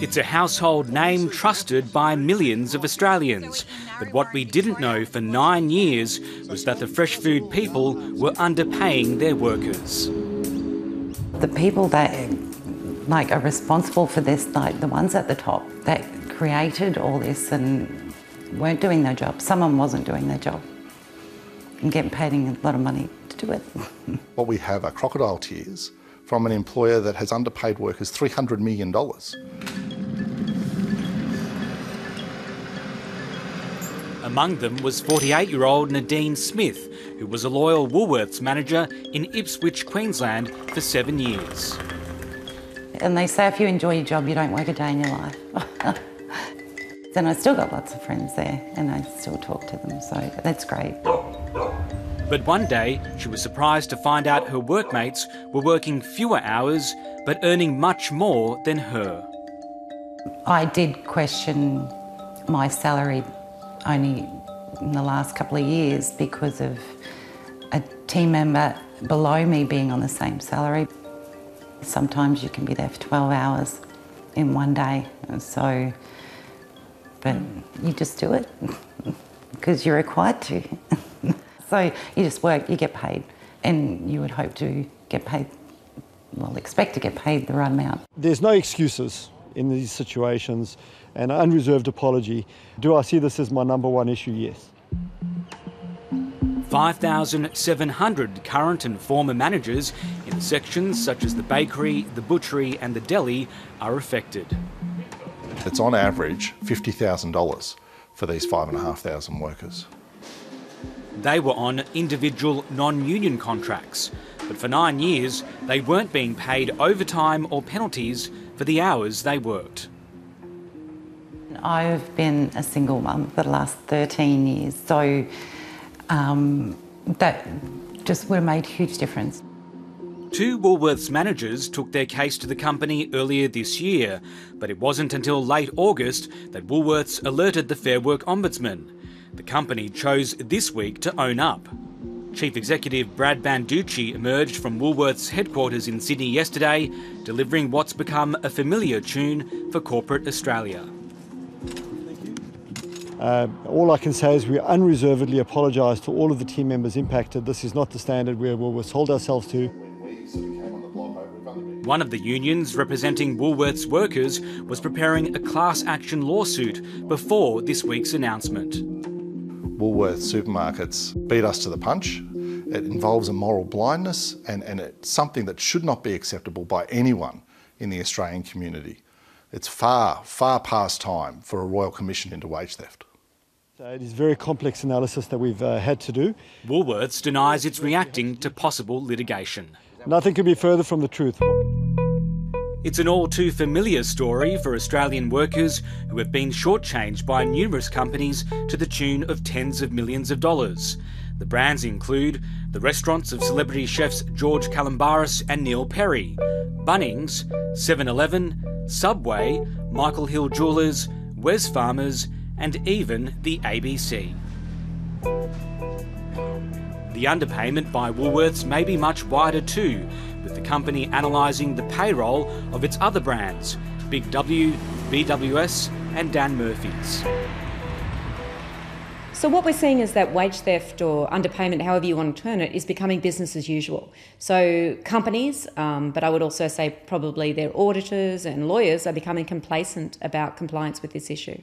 It's a household name trusted by millions of Australians. But what we didn't know for nine years was that the fresh food people were underpaying their workers. The people that like are responsible for this, like the ones at the top that created all this and weren't doing their job. Someone wasn't doing their job and getting paid a lot of money to do it. what we have are crocodile tears from an employer that has underpaid workers $300 million. Among them was 48 year old Nadine Smith, who was a loyal Woolworths manager in Ipswich, Queensland for seven years. And they say if you enjoy your job, you don't work a day in your life. then I still got lots of friends there and I still talk to them, so that's great. But one day, she was surprised to find out her workmates were working fewer hours but earning much more than her. I did question my salary only in the last couple of years because of a team member below me being on the same salary. Sometimes you can be there for 12 hours in one day, so, but you just do it because you're required to. so you just work, you get paid, and you would hope to get paid, well, expect to get paid the right amount. There's no excuses in these situations and an unreserved apology. Do I see this as my number one issue? Yes. 5,700 current and former managers in sections such as the bakery, the butchery, and the deli are affected. It's on average $50,000 for these 5,500 workers. They were on individual non union contracts, but for nine years they weren't being paid overtime or penalties for the hours they worked. I've been a single mum for the last 13 years, so um, that just would have made a huge difference. Two Woolworths managers took their case to the company earlier this year, but it wasn't until late August that Woolworths alerted the Fair Work Ombudsman. The company chose this week to own up. Chief Executive Brad Banducci emerged from Woolworths headquarters in Sydney yesterday, delivering what's become a familiar tune for corporate Australia. Uh, all I can say is we unreservedly apologise to all of the team members impacted. This is not the standard we will hold ourselves to. One of the unions representing Woolworths workers was preparing a class action lawsuit before this week's announcement. Woolworths supermarkets beat us to the punch. It involves a moral blindness and, and it's something that should not be acceptable by anyone in the Australian community. It's far, far past time for a royal commission into wage theft. It is very complex analysis that we've uh, had to do. Woolworths denies it's reacting to possible litigation. Nothing could be further from the truth. It's an all too familiar story for Australian workers who have been shortchanged by numerous companies to the tune of tens of millions of dollars. The brands include the restaurants of celebrity chefs George Calombaris and Neil Perry, Bunnings, 7 Eleven, Subway, Michael Hill Jewellers, Wesfarmers, and even the ABC. The underpayment by Woolworths may be much wider too, with the company analysing the payroll of its other brands Big W, BWS, and Dan Murphy's. So what we're seeing is that wage theft or underpayment, however you want to turn it, is becoming business as usual. So companies, um, but I would also say probably their auditors and lawyers are becoming complacent about compliance with this issue.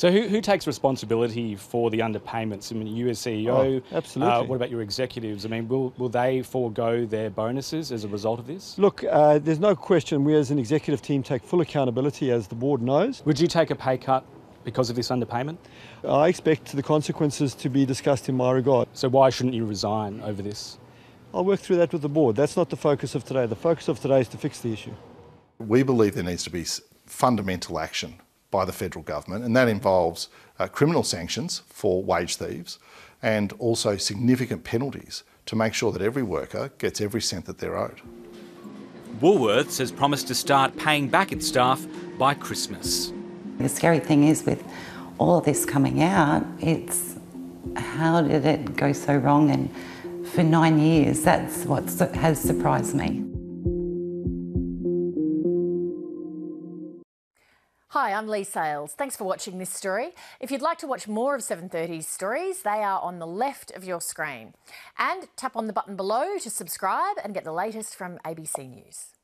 So who, who takes responsibility for the underpayments? I mean, you as CEO, oh, absolutely. Uh, what about your executives? I mean, will, will they forego their bonuses as a result of this? Look, uh, there's no question we as an executive team take full accountability, as the board knows. Would you take a pay cut because of this underpayment? I expect the consequences to be discussed in my regard. So why shouldn't you resign over this? I'll work through that with the board. That's not the focus of today. The focus of today is to fix the issue. We believe there needs to be fundamental action by the federal government, and that involves uh, criminal sanctions for wage thieves and also significant penalties to make sure that every worker gets every cent that they're owed. Woolworths has promised to start paying back its staff by Christmas. The scary thing is with all of this coming out, it's how did it go so wrong? And for nine years, that's what has surprised me. Hi, I'm Leigh Sales. Thanks for watching this story. If you'd like to watch more of 730's stories, they are on the left of your screen. And tap on the button below to subscribe and get the latest from ABC News.